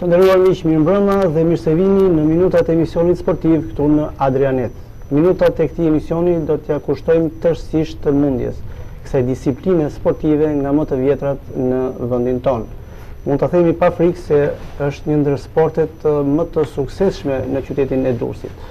Të nderuar miq, mirëmbrëma dhe mirësevini në minutat e emisionit sportiv këtu në Adria Net. Minutat e këtij emisioni do t'ja kushtojmë tërësisht mundjes kësaj disipline sportive nga më të vjetrat në vendin tonë. Mund të themi pa frikë se është një ndër sportet më të suksesshme në qytetin e Durrësit.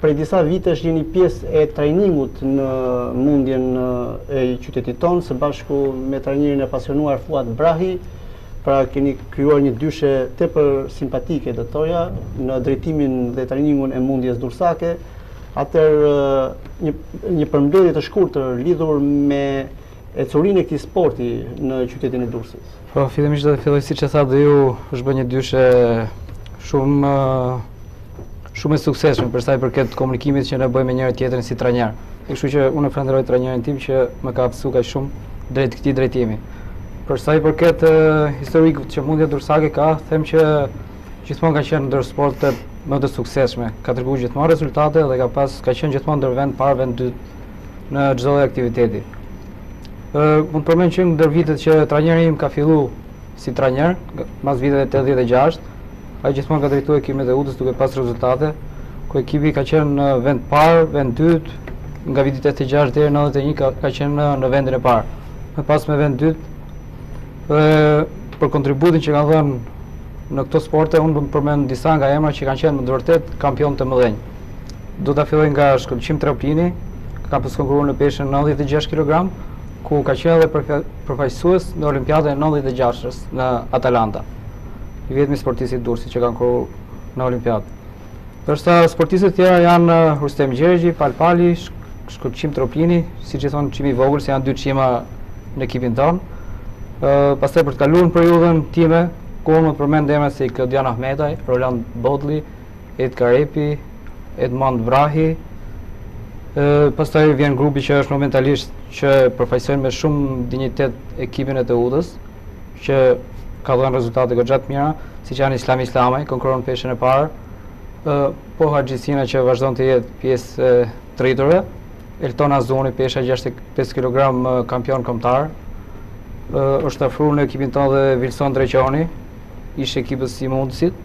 Prej disa vitesh jeni pjesë e trajningut në mundjen e qytetit tonë, së bashku me trajnerin e pasionuar Fuat Brahi, pra keni krijuar një dyshe tepër simpatike, do thoja, në drejtimin dhe trajningun e mundjes durrsake. Atëherë një një përmbledhje të shkurtër lidhur me ecurinë e këtij sporti në qytetin e Durrësit. Po, fillimisht do të filloj siç e thatë dhe ju, është bërë një dyshe shumë shumë e suksesshme për sa i përket komunikimit që ne bëjmë me njëri tjetrin si trajner. Kështu që unë falenderoj trajnerin tim që më ka afruar kaq shumë drejt këtij drejtimi. Për sa i përket historikut që mundja durrsake ka, them që gjithmonë ka qenë ndër sportet më të suksesshme. Ka treguar gjithmonë rezultate dhe ka pas ka qenë gjithmonë ndër vend parë, vend dytë në çdo lloj aktiviteti. Ë mund të përmend që ndër vitet që trajneri im ka fillu si trajner, pas viteve 86, ai gjithmonë ka drejtuar ekipin e Teutës duke pas rezultate, ku ekipi ka qenë në vend të parë, vend të dytë, nga viti 86 deri në 91 ka, ka qenë në, në vendin e parë. Më pas me vend të dytë. Dhe për kontributin që kanë dhënë në këto sporte, unë do të përmend disa nga emrat që kanë qenë në të vërtetë kampionë të mëdhenj. Do të filloj nga Shkëlqim Troplini, ka për konkurruar në peshën 96 kg, ku ka qenë edhe përfaqësues në Olimpiadën e 96-ës në Atalanta. I vetmi sportist i Durrësit që ka konkurruar në Olimpiadë. Ndërsa sportistët e tjerë janë Rustem Gjergji, Pal Pali, Shkëlqim Troplini, siç i thonë Qimi i vogël, se janë dy Qima në ekipin tonë. Pastaj për të kaluar në periudhën time, ku mund të përmend emra si Klodian Ahmetaj, Roland Bodli, Ed Karepi, Edmond Brahi, pastaj vjen grupi që është momentalisht që përfaqësojnë me shumë dinjitet ekipin e Teutës, që ka dhënë rezultate goxha të mira, siç janë Islam Islamaj, konkurron peshën e parë, Poli Harxhisina që vazhdon të jetë pjesë e të rriturve, Elton Azuni, pesha 65 kg kampion kombëtar, është afruar në ekipin tonë dhe Vilson Dreqoni, ish ekipës i Mundësit,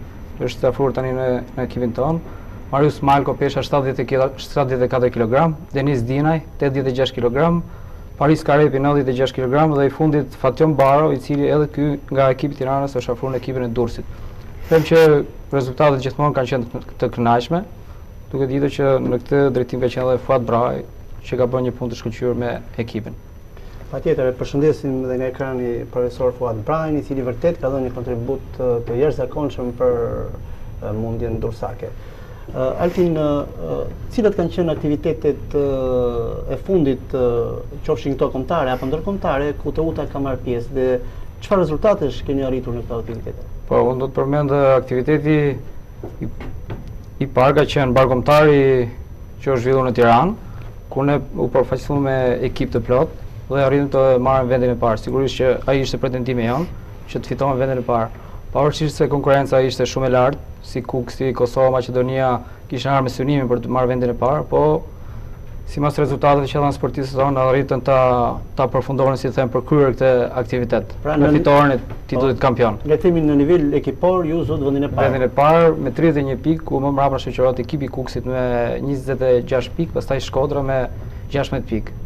është afruar tani në, në ekipin tonë. Marius Malko pesha 70 kg, 74 kg, Denis Dinaj 86 kg, Paris Karepi 96 kg dhe i fundit Fatjon Baro, i cili edhe ky nga ekipi i Tiranës është afruar në ekipin e Durrësit. Them që rezultatet gjithmonë kanë qenë të kënaqshme, duke ditur që në këtë drejtim ka qenë edhe Fuat Brahi, që ka bërë një punë të shkëlqyer me ekipin. Patjetër, e përshëndesim dhe nga ekrani profesor Fuat Brahimi, i cili vërtet ka dhënë një kontribut të jashtëzakonshëm për mundjen durrsake. Altin, cilat kanë qenë aktivitetet e fundit qofshin këto kombëtare apo ndërkombëtare, ku Teuta ka marrë pjesë dhe çfarë rezultatesh keni arritur në këto aktivitete? Po, unë do të përmend aktiviteti i parë ka qenë mbarëkombëtari që u zhvillu në Tiranë, ku ne u përfaqësum me ekip të plotë dhe arritëm të marrim vendin e parë. Sigurisht që ai ishte pretendimi jonë që të fitonim vendin e parë. Pavarësisht se konkurrenca ishte shumë e lartë, si Kukësi, Kosova, Maqedonia kishin ardhur me synimin për të marrë vendin e parë, po simbas rezultatet që dhanë sportistët tanë, arritën ta, ta përfundonin, si të them, përkryer këtë aktivitet, pra, në, në fitoren e titullit po, kampion. Në timin në nivel ekipor, ju zutë vendin e parë. Vendin e parë, me 31 pikë, ku më mbrapa shoqërohet ekipi i Kukësit me 26 pikë, pastaj Shkodra me 16 pikë.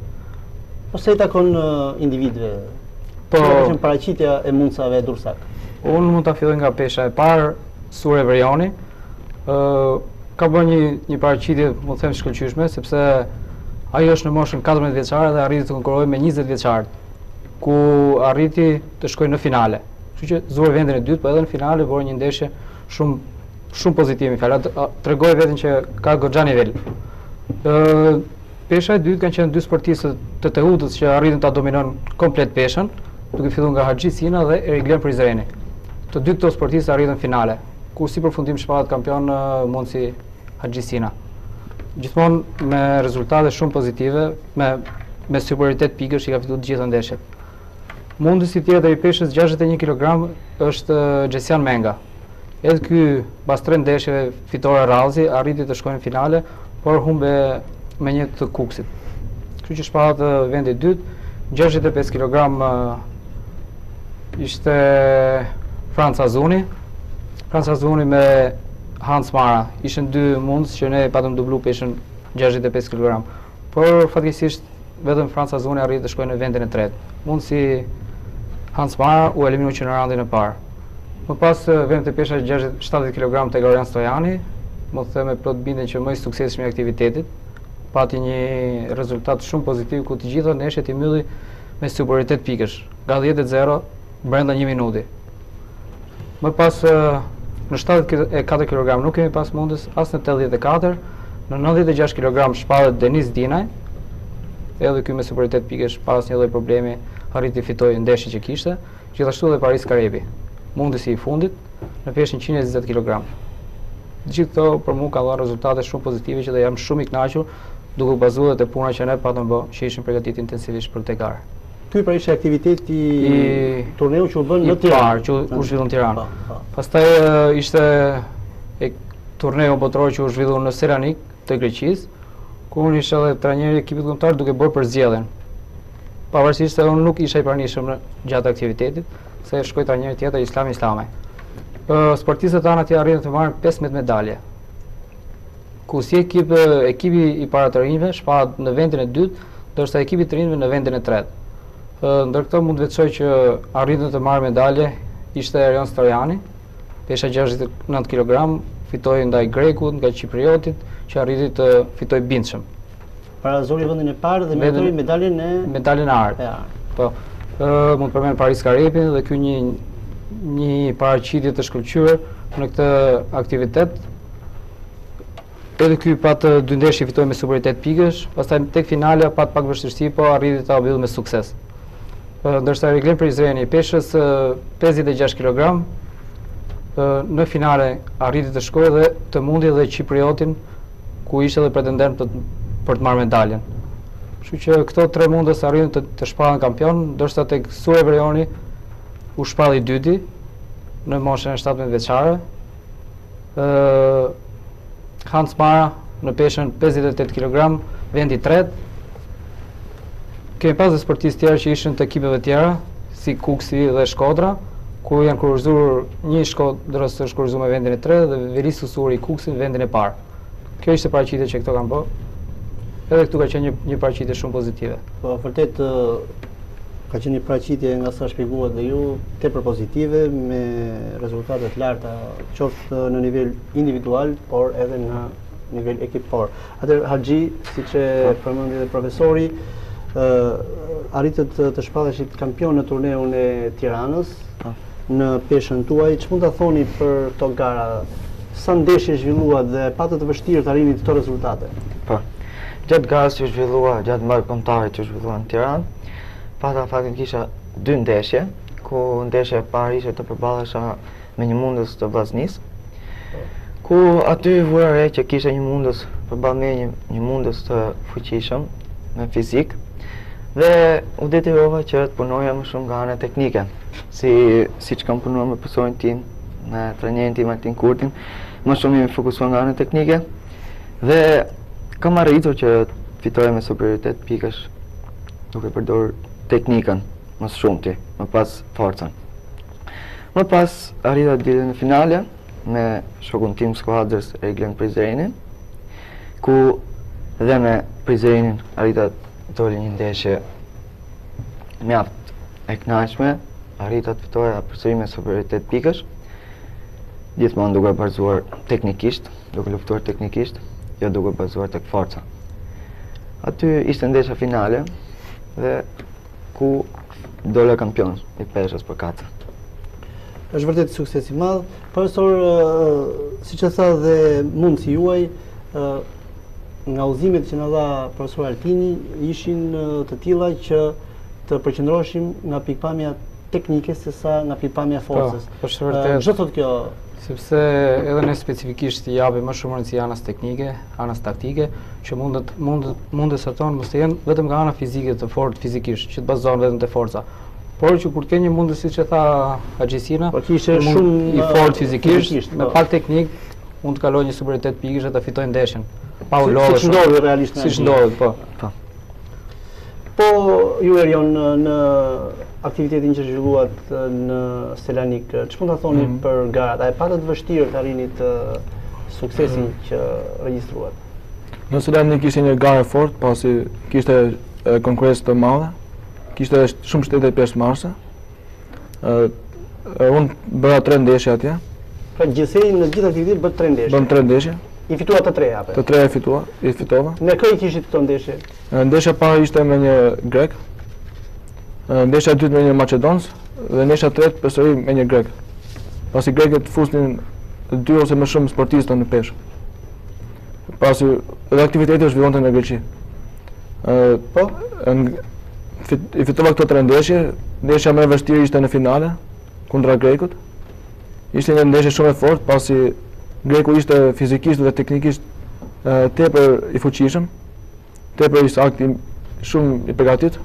Po sa i takon individëve? Po, që paraqitja e mundësave durrsakë? Unë mund të filloj nga pesha e parë, Sure Vrioni ka bërë një një paraqitje, mund të them shkëlqyeshme, sepse ai është në moshën 14 vjeçare dhe arriti të konkurrojë me 20 vjeçarë, ku arriti të shkojë në finale. Kështu që zuri vendin e dytë, po edhe në finale bëri një ndeshje shumë shumë pozitive, me një fjalë tregoi veten që ka goxha nivel. Ë Pesha e dytë kanë qenë dy sportistë të Teutës që arritën ta dominojnë komplet peshën, duke filluar nga Haxhi Sina dhe Eriglen Prizreni. Të dy këto sportistë arritën në finale, ku si përfundim shpallet kampion mundësi Haxhi Sina. Gjithmonë me rezultate shumë pozitive, me me superioritet pikësh i ka fituar të gjitha ndeshjet. Mundësi tjetër i peshës 61 kg është Xhesian Menga. Edhe ky pas tre ndeshjeve fitore radhazi arriti të shkojë në finale, por humbi me një të Kukësit. Kështu që shpallet vendi i dytë, 65 kg ishte Franca Zuni. Franca Zuni me Hans Mara ishin dy mundës që ne patëm dublu peshën 65 kg. Por fatkeqësisht vetëm Franca Zuni arriti të shkojë në vendin e tretë. Mundësi Hans Mara u eliminu që në raundin e parë. Më pas vemi te pesha 70 kg te Laurian Stojani, mund të them me plot bindje që më i suksesshmi i aktivitetit, pati një rezultat shumë pozitiv ku të gjitha ndeshjet i mbylli me superioritet pikësh, nga 10-0 brenda një minuti. Më pas në 74 kg nuk kemi pas mundës, as në 84, në 96 kg shpallet Denis Dinaj, edhe ky me superioritet pikësh pa asnjë lloj problemi arriti fitoi ndeshjet që kishte. Gjithashtu dhe Paris Karebi, mundësi fundit, në peshën qind e njëzet kilogramë. Të gjithë këto për mua kanë dhënë rezultate shumë pozitive që dhe jam shumë i kënaqur duke u bazuar dhe te puna që ne patëm bë, që ishim përgatitur intensivisht për këtë garë. Ky pra ishte aktiviteti i turneut që u bë në Tiranë. I parë që u zhvillu në Tiranë. Po, po. Pastaj ishte e turneu botëror që u zhvillu në Selanik të Greqisë, ku unë isha edhe trajneri i ekipit kombëtar duke bërë përzgjedhjen. Pavarësisht se unë nuk isha i pranishëm në gjatë aktivitetit, se shkoi trajneri tjetër Islam Islamaj. Sportistët tanë atje arritën të marrin 15 medalje. Ku si ekip ekipi i para të rinjve u shpall në vendin e dytë, ndërsa ekipi i të rinjve në vendin e tretë. Ndër këto mund të veçoj që arritën të marrin medalje ishte Erion Stojani, pesha 69 kg, fitoi ndaj grekut, ndaj qipriotit, që arriti të fitojë bindshëm. Pra zuri vendin e parë dhe meritoi medaljen e medaljen e artë. Po. Ë mund të përmend Paris Karepin dhe ky një një paraqitje të shkëlqyer në këtë aktivitet. Edhe ky pat dy ndeshje, i fitoi me superioritet pikësh, pastaj tek finalja pat pak vështirësi, po arriti ta mbyllë me sukses. Ë ndërsa Reglen Prizreni peshës 56 kg në finale arriti të shkojë dhe të mundi dhe qipriotin ku ishte dhe pretendent për, për të marrë medaljen. Kështu që këto tre mundës arritën të, të shpallen kampion, ndërsa tek fundi Brejoni u shpall i dyti në moshën e 17 vjeçare. Ë Hans Mara në peshën 58 kg, vendi i tretë. Kemi pas dhe sportistë tjerë që ishin të ekipeve tjera, si Kuksi dhe Shkodra, ku janë kurorëzuar një i Shkodrës është kurorëzuar me vendin e tretë dhe Veli Susuri i Kuksit vendin e parë. Kjo ishte paraqitja që këto kanë bë. Edhe këtu ka qenë një një paraqitje shumë pozitive. Po vërtet ka qenë një paraqitje nga sa shpjeguat dhe ju, tepër pozitive me rezultate të larta, qoftë në nivel individual, por edhe në nivel ekipor. Atëherë Haxhi, siç e përmendi edhe profesori, arritët të shpalleshit kampion në turneun e Tiranës, në peshën tuaj. Ç'mund të thoni për këto gara? Sa ndeshje zhvilluat dhe patët të vështirë të arrinit këto rezultate? Po, gjatë garës që u zhvillua, gjatë mbarëkombëtares që u zhvillua në Tiranë, pata fatin kisha dy ndeshje, ku ndeshja e parë ishte të përballesha me një mundës të Vllaznisë, ku aty vura re që kisha një mundës përballë me një, një mundës të fuqishëm me fizik dhe u detyrova që të punoja më shumë nga ana teknike, si, siç kam punuar me mësuesin tim, me trajnerin tim Altin Kurtin, më shumë jemi fokusuar nga ana teknike dhe kam arritur që fitoj me superioritet pikësh duke përdorur teknikën më së shumti, më pas forcën. Më pas arrita deri në finale me shokun tim të skuadrës Eglen Prizrenin, ku dhe me Prizrenin arrita të, doli një ndeshje mjaft e kënaqshme, arrita të fitoja përsëri me superioritet pikësh, gjithmonë duke bazuar teknikisht, duke luftuar teknikisht, jo duke bazuar tek forca. Aty ishte ndeshja finale dhe ku dola kampion i peshës përkatëse. është vërtet sukses i madh. Profesor, siç tha dhe mundësi juaj, nga udhëzimet që na dha profesor Altini, ishin të tilla që të përqendroshim nga pikëpamja teknike sesa nga pikëpamja, po, forcës. Po, është vërtet. Ç'do të thotë kjo? Sepse edhe ne specifikisht i japim më shumë rëndësi anës teknike, anës taktike, që mundës, mundës, mundësat tanë mos të jenë vetëm nga ana fizike të fortë fizikisht, që të bazohen vetëm te forca. Por që kur të kenë një mundës, siç e tha Agjisina, po shumë i fortë fizikisht, me, po, pak teknikë, mund të kalojë një superioritet pikësh dhe të fitojë ndeshjen. Pa u lodhur. Siç ndodhi realisht në... Siç ndodhi, po. po. Po ju Erion në aktivitetin që zhvilluat në Selanik, ç'mund të thoni mm. për garat? A e patët të vështirë të arrinit suksesin mm. që regjistruat? Në Selanik ishte një garë e fortë, pasi kishte konkurrencë të madhe, kishte shumë shtete pjesëmarrëse, Unë bëra tre ndeshje atje. Pra gjithsej në gjithë aktivitetin bëtë tre ndeshje. Bëra tre ndeshje. I fituat të treja apo? Të treja i fitua, i fitova. Me kë i kishit këto ndeshje? Ndeshja e parë ishte me një grek. Ndeshja e dytë me një maqedonas dhe ndeshja e tretë përsëri me një grek. Pasi grekët fusnin dy ose më shumë sportistë në peshë. Pasi edhe aktiviteti zhvillohej në Greqi. Ë po, i fitova këto tre ndeshje, ndeshja më e vështirë ishte në finale kundra grekut. Ishte një ndeshje shumë e fortë pasi greku ishte fizikisht dhe teknikisht tepër i fuqishëm. Tepër i saktë, shumë i përgatitur,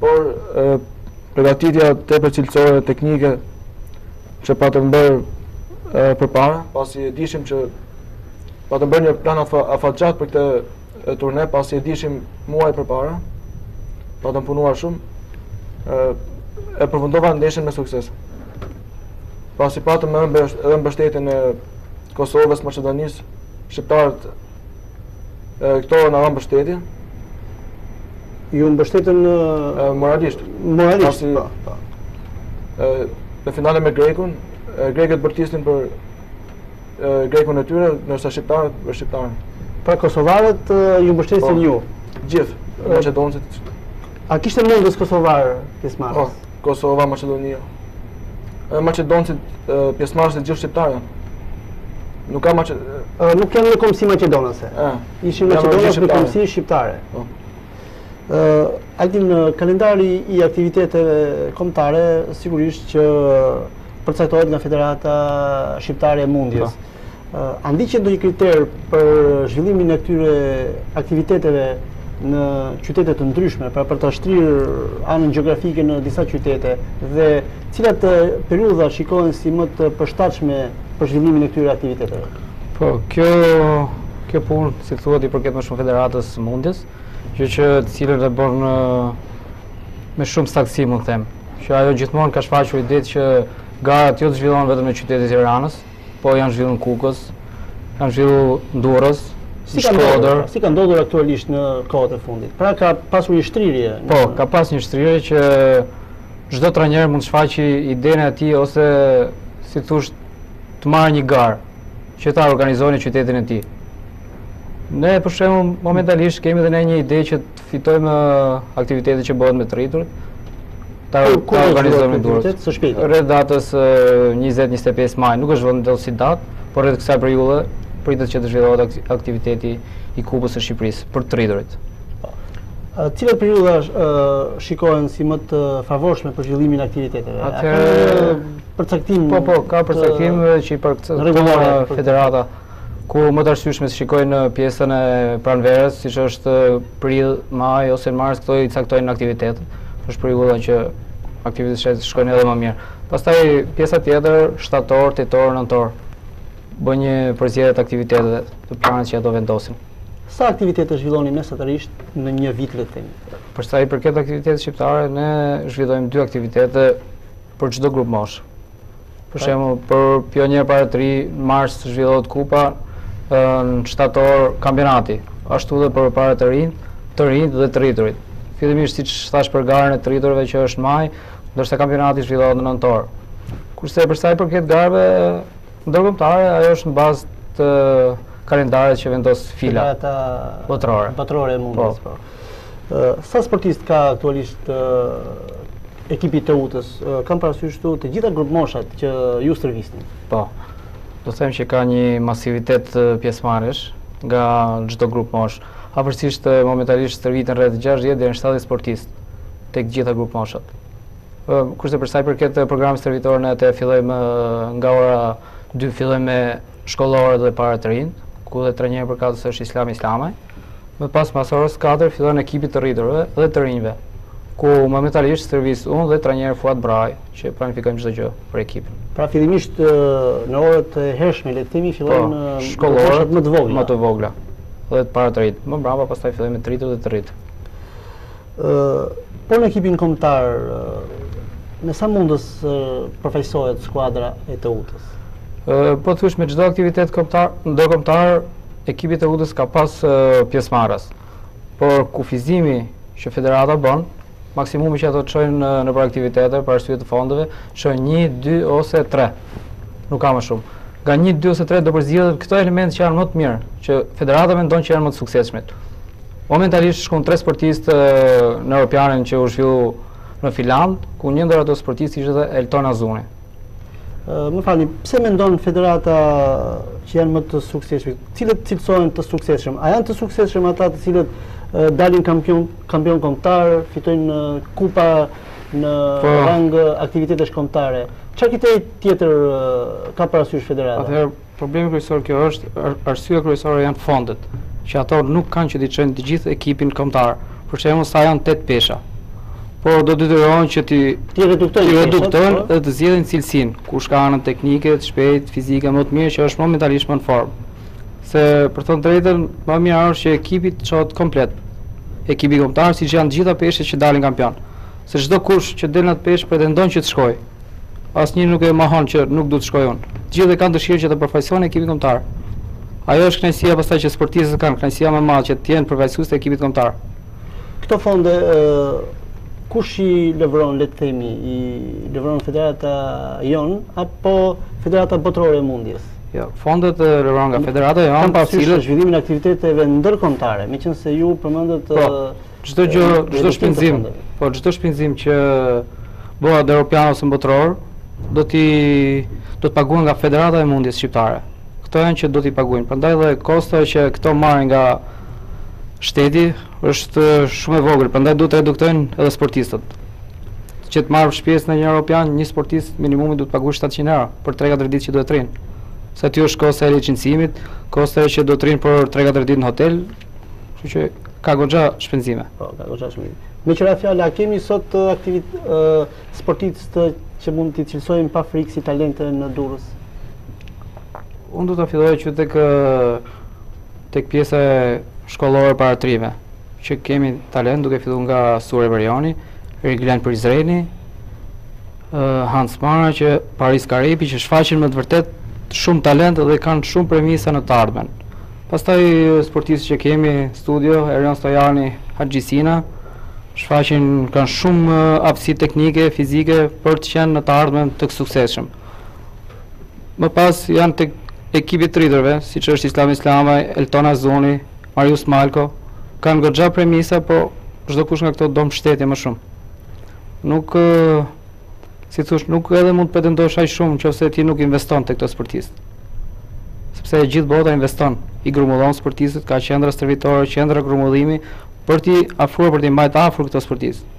por e, përgatitja tepër cilësore teknike që patëm bërë përpara, pasi e dishim që patëm bërë një plan afatgjat për këtë turne, pasi e dishim muaj përpara, patëm punuar shumë, e, e përfundova ndeshjen me sukses. Pasi patëm edhe mbështetjen e Kosovës, Maqedonisë, shqiptarët Këto na mbështetën? Ju mbështetën në... Moralisht. Moralisht, po, po, po. Po. Në finale me Grekun, Grekët bërtisnin për Grekun e tyre, ndërsa Shqiptarët për Shqiptarin. Pra Kosovarët ju mbështetën po. ju? Gjithë, Maqedonasit. A kishte mundës Kosovarë, pjesëmarrës? Kosova, Maqedonia. Edhe maqedonasit pjesëmarrës të gjithë shqiptarë janë. Nuk ka maqe... nuk janë me kombësi maqedonase. Ishin maqedonas me kombësi shqiptare. Po. Altin, kalendari i aktiviteteve kombëtare, sigurisht që përcaktohet nga Federata Shqiptare e Mundjes. Po. A ndiqet ndonjë kriter për zhvillimin e këtyre aktiviteteve në qytete të ndryshme, pra për ta shtrirë anën gjeografike në disa qytete dhe cilat periudha shikohen si më të përshtatshme për zhvillimin e këtyre aktiviteteve? Po, kjo kjo punë, si thuhet i përket më shumë federatës së mundjes, gjë që të cilën e bën me shumë saktësi mund të them, që ajo gjithmonë ka shfaqur idetë që garat jo të zhvillohen vetëm në qytetin e Tiranës, Po janë zhvillu në Kukës, janë zhvillu në Durrës, si ka ndodhur, si ka ndodhur aktualisht në kohët e fundit. Pra ka pasur një shtrirje. Po, ka pas një shtrirje që çdo trajner mund të shfaqë idenë e tij ose si të thuash të marrë një garë që ta organizojë në qytetin e tij. Ne për shembull momentalisht kemi dhe ne një ide që të Fitojmë aktivitetin që bëhet me të rriturit. Ta organizojmë n'Durrës. Rreth datës 20-25 maj, nuk është vënë si datë, por rreth kësaj periudhe, pritet që të zhvillohet aktiviteti i kupës së Shqipërisë, për të rriturit. Cilat periudha shikohen si më të favorshme për zhvillimin e aktiviteteve? A ka përcaktim? Po, po, ka përcaktim që i përcakton federata. ku më të arsyeshme e shikojnë në pjesën e pranverës, siç është prill, maj ose në mars këto i caktojnë aktivitetet. Është periudha që aktivitetet shkojnë edhe më mirë. Pastaj pjesa tjetër, shtator, tetor, nëntor, bën një përzgjedhje të aktiviteteve, të planit që ato vendosin. Sa aktivitete zhvilloni mesatarisht në një vit le të themi? Për sa i përket aktivitetit shqiptar, ne zhvillojmë dy aktivitete për çdo grup moshë. Për shembull, për pionierë para të rinj, në mars zhvillohet kupa, në shtator kampionati. Ashtu dhe për para të rinjtë, të rinjtë dhe të rriturit. Fillimisht, siç thashë për garën e të rriturve që është maj, ndërsa kampionati zhvillohet në nëntor. Kurse përsa i përket garave ndërkombëtare, ajo është në bazë të kalendarit që vendos FILA. FILA të... Botërore. Botërore, mundjes, po. po. Sa sportistë ka aktualisht ekipi i Teutës? Kam parasysh këtu të gjitha grup moshat që ju stërvitni. Po. Do të them që ka një masivitet pjesëmarrjesh nga çdo grup moshë. Afërsisht momentalisht stërviten rreth 60 deri në 70 sportistë tek të gjitha grup moshat. Kurse për sa i përket programit stërvitor ne atë fillojmë nga ora 2 fillojmë me shkollorët dhe para të rinjtë, ku dhe trajneri përkatës është Islam Islamaj. Më pas pas orës 4 fillon ekipi i të rriturve dhe të rinjve, ku momentalisht stërvis unë dhe trajneri Fuat Braj, që planifikojmë çdo gjë për ekipin. Pra fillimisht në orët e hershme le të themi fillojnë po, shkollorët më të vogla. Më të vogla dhe të para të rinjtë. Mbrapa pastaj fillojmë me të rinjtë dhe të rriturit. Por në ekipin kombëtar me sa mundës përfaqësohet skuadra e Teutës? Pothuajse në çdo aktivitet kombëtar, ndërkombëtar, ekipi i Teutës ka pas pjesëmarrës. Por kufizimi që federata bën, maksimumi që ato të shkojnë nëpër aktivitete, për arsye të fondeve, shkojnë një, dy ose tre. Nuk ka më shumë. Nga një, dy ose tre do përzgjidhen këto elemente që janë më të mirë, që federata mendon që janë më të suksesshmit. Momentalisht shkon tre sportistë në Europianin që u zhvillu në Finlandë, ku një ndër ato sportistë ishte dhe Elton Azuni. Më falni, pse mendon federata që janë më të suksesshëm? Cilët cilësohen të suksesshëm? A janë të suksesshëm ata të cilët dalin kampion, kampion kombëtar, fitojnë kupa në po. rang aktivitetesh kombëtare? Ça krite tjetër ka parasysh federata? Atëherë, problemi kryesor kjo është, arsyeja kryesore janë fondet, që ato nuk kanë që ta çojnë të gjithë ekipin kombëtar. Për shembull, sa janë 8 pesha. Por do detyrohen që t'i t'i reduktojnë, t'i reduktojnë po. dhe të zgjedhin cilësinë, kush ka anën teknike, të shpejtë, fizike më të mirë që është momentalisht më në formë. Se për të drejtën, më mirë është që ekipi të çohet komplet. Ekipi kombëtar siç janë të gjitha peshët që dalin kampion. Se çdokush që del në atë peshë pretendon që të shkojë. Asnjëri nuk e mohon që nuk duhet të shkojë unë. Të gjithë e kanë dëshirë që të përfaqësojnë ekipin kombëtar. Ajo është kënaqësia pastaj që sportistët kanë, kënaqësia më e madhe që të jenë përfaqësues të ekipit kombëtar. Këto fonde kush i lëvron, le të themi, i lëvron Federata jonë apo Federata Botërore e Mundjes? Jo, fondet lëvrohen nga Federata jonë, kam parasysh zhvillimin e aktiviteteve ndërkombëtare, meqenëse ju përmendët po. Çdo gjë, çdo shpenzim, po çdo shpenzim që bëhet europian ose botëror, do t'i do të paguhen nga Federata e Mundjes Shqiptare. Këto janë që do t'i paguajnë. Prandaj dhe kosto që këto marrin nga shteti është shumë e vogël, prandaj duhet të reduktojnë edhe sportistët. Që të marrësh pjesë në një europian, një sportist minimumi duhet të paguajë 700 euro për 3-4 ditë që do të rrinë. Sa i është kosto e licencimit, kosto që do të rrinë për 3-4 ditë në hotel, Kështu që ka goxha shpenzime. Po, ka goxha shpenzime. Meqë ra fjala, a kemi sot aktivisht sportistë që mund t'i cilësojmë pa frikë si talente në Durrës? Unë do ta filloj që tek tek pjesa shkollore para të rinjve, që kemi talent duke fillu nga Sure Berjoni, Riglen Prizreni, Hans Maraqi, Paris Karepi që shfaqin me të vërtet shumë talent dhe kanë shumë premisa në të ardhmen. Pastaj sportistët që kemi studentë, Erion Stojani, Haxhi Sina, shfaqin kanë shumë aftësi teknike, fizike për të qenë në të ardhmen të suksesshëm. Më pas janë tek ekipi i të rriturve, siç është Islam Islamaj, Elton Azoni, Marius Malko, kanë goxha premisa, po çdo kush nga këto do mbështetje më shumë. Nuk si thuhet, nuk edhe mund të pretendosh aq shumë nëse ti nuk investon te këto sportistë. Sepse e gjithë bota investon, i grumullon sportistët, ka qendra stërvitore, qendra grumullimi për t'i afruar për t'i mbajt afër këto sportistë.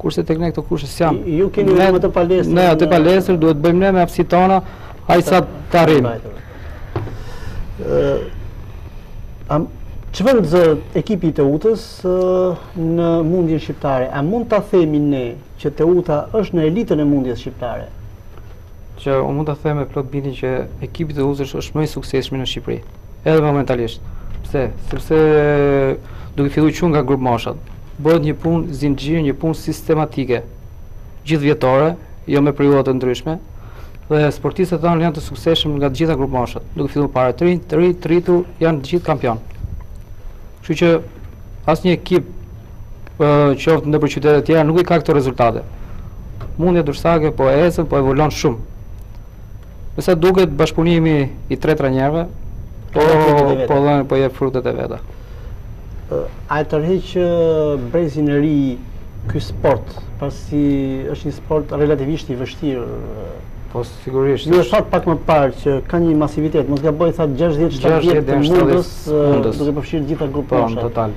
Kurse tek ne këto kushte s'janë. Ju keni një palestër. Në atë palestër duhet të bëjmë ne me aftësitë tona, aq sa të arrijmë. Ë, çfarë vendi zë ekipi i Teutës së në mundjen shqiptare. A mund ta themi ne që Teuta është në elitën e mundjes shqiptare? Po mund ta them me plot bindje që ekipi i Teutës është më i suksesshmi në Shqipëri, edhe momentalisht. Pse? Sepse duke filluar që nga grupmoshat, bëhet një punë zinxhir, një punë sistematike, gjithëvjetore, jo me periudha të ndryshme, dhe sportistët tanë janë të suksesshëm nga të gjitha grupmoshat, duke filluar para të rinj, të rinj, të rritur, janë të gjithë kampionë. Kështu që asnjë ekip qoftë nëpër qytetet e tjera nuk i ka këto rezultate. Mundja durrsake po ecën, po evoluon shumë. Me sa duket bashkëpunimi i tre trajnerëve po po dhënë po jep frutet e veta. A e tërheq brezin e ri ky sport, pasi është një sport relativisht i vështirë? Po Sigurisht. Ju e thatë pak më parë që ka një masivitet, mos gaboj thatë 60-70 mundës, duke përfshirë gjitha grup po, moshat. Po, në total.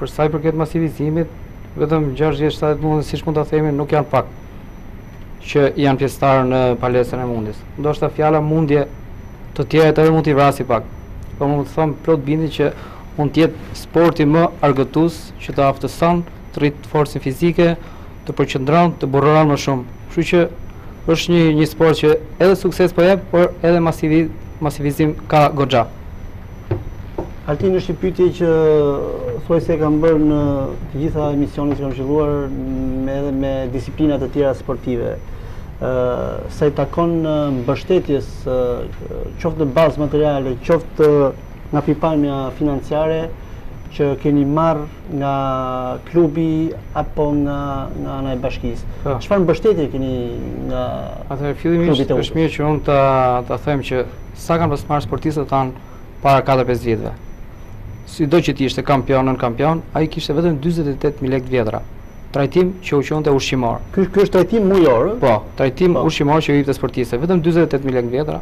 Për sa i përket masivizimit, vetëm 60-70 mundës, siç mund ta themi, nuk janë pak që janë pjestarë në palestrën e mundjes. Ndoshta fjala mundje të tjerët edhe mund t'i vrasi pak. Po mund të them plot bindje që mund të jetë sporti më argëtues që të aftëson të rrit forcën fizike, të përqëndron, të burrëron më shumë. Kështu që është një një sport që edhe sukses po jep, por edhe masivi, masivizim ka goxha. Altin është një pyetje që thuajse e kam bërë në të gjitha emisionet që kam zhvilluar me edhe me disiplina të tjera sportive. ë sa i takon mbështetjes qoftë në bazë materiale, qoftë Nga pikëpamja financiare që keni marrë nga klubi apo nga nga ana e bashkisë. Po. Çfarë mbështetje keni nga Atëherë fillimisht është mirë që unë ta ta them që sa kanë pas marrë sportistët tanë para 4-5 viteve. Sido që të ishte kampion, nënkampion, ai kishte vetëm 48.000 lekë t'vjetra. Trajtim që u qunte ushqimor. Ky është trajtim mujor? Po, trajtim po. ushqimor që u jepte sportistëve. Vetëm 48.000 lekë t'vjetra.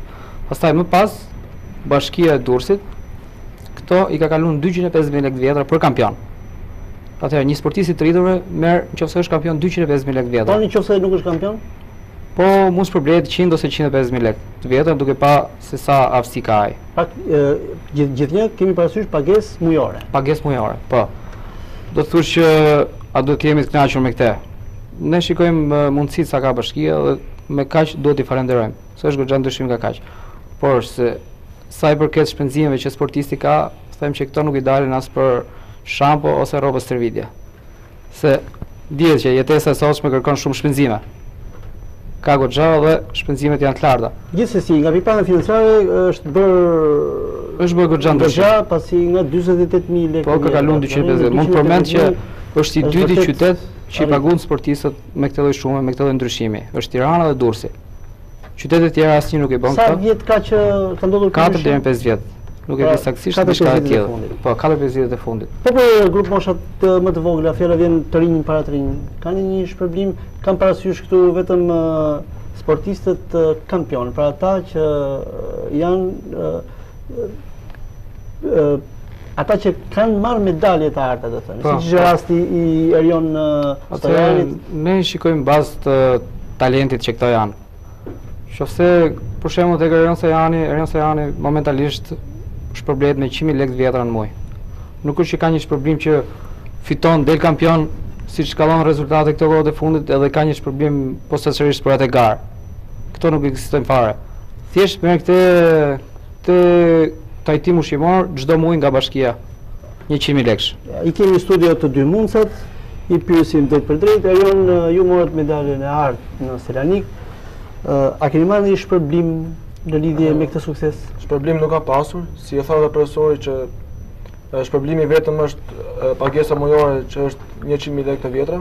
Pastaj më pas Bashkia e Durrësit këto i ka kaluar 250.000 lekë vjetra për kampion. Atëherë një sportist i të rriturve merr nëse është kampion 250.000 lekë vjetra. Po nëse nuk është kampion? Po mund të shpërblehet 100 ose 150.000 lekë të vjetra duke pa se sa aftësi ka ai. Pak gjithnjë kemi parasysh pagesë mujore. Pagesë mujore, po. Do të thoshe që a duhet të jemi të kënaqur me këtë? Ne shikojmë mundësitë sa ka bashkia dhe me kaq duhet t'i falenderojmë. se është goxha ndryshim nga kaq. Por se sa i përket shpenzimeve që sportisti ka, them që këto nuk i dalin as për shampo ose rroba stërvitje. Se dihet që jetesa e sotshme kërkon shumë shpenzime. Ka goxha dhe shpenzimet janë të larta. Gjithsesi, nga pikpamja financiare është bërë është bërë goxha ndryshim. Goxha pasi nga 48000 lekë. Po ka kaluar 250. Mund të përmend që është i dyti qytet që i paguan sportistët me këtë lloj shume, me këtë lloj ndryshimi. Është Tirana dhe Durrësi. Qytetet e tjera asnjë nuk e bën këtë. Sa vjet ka që ka ndodhur kjo? 4 deri në 5 vjet. Nuk e pra, di saktësisht me çfarë të tillë. Po 4 5 vjet e fundit. Po po grupmoshat më të vogla, fjala vjen të rinjtë, para të rinjtë. Ka një një shpërblim, kam parasysh këtu vetëm sportistët kampionë, pra ata që janë ata që kanë marrë medalje të arta, domethënë, po, siç qe po. rasti i Erion Stojanit. Ne shikojmë në bazë të talentit që këta kanë. Qoftë se, për shembull tek Erion Stojani, Erion Stojani momentalisht shpërblehet me 100.000 lekë të vjetra në muaj. Nuk është që ka një shpërblim që fiton, del kampion, siç ka dhënë rezultate këto kohët e fundit, edhe ka një shpërblim posaçërisht për atë garë. Këto nuk ekzistojnë fare. Thjesht merr këtë këtë trajtim ushqimor çdo muaj nga bashkia, 100.000 lekësh. I kemi në studio të dy mundësat, i pyesim drejtpërdrejt. Erion, ju morët medaljen e artë në Selanik. A keni marrë ndonjë shpërblim në lidhje me këtë sukses? Shpërblim nuk ka pasur, si e tha dhe profesori që, shpërblimi vetëm është pagesa mujore që është 100.000 lekë të vjetra.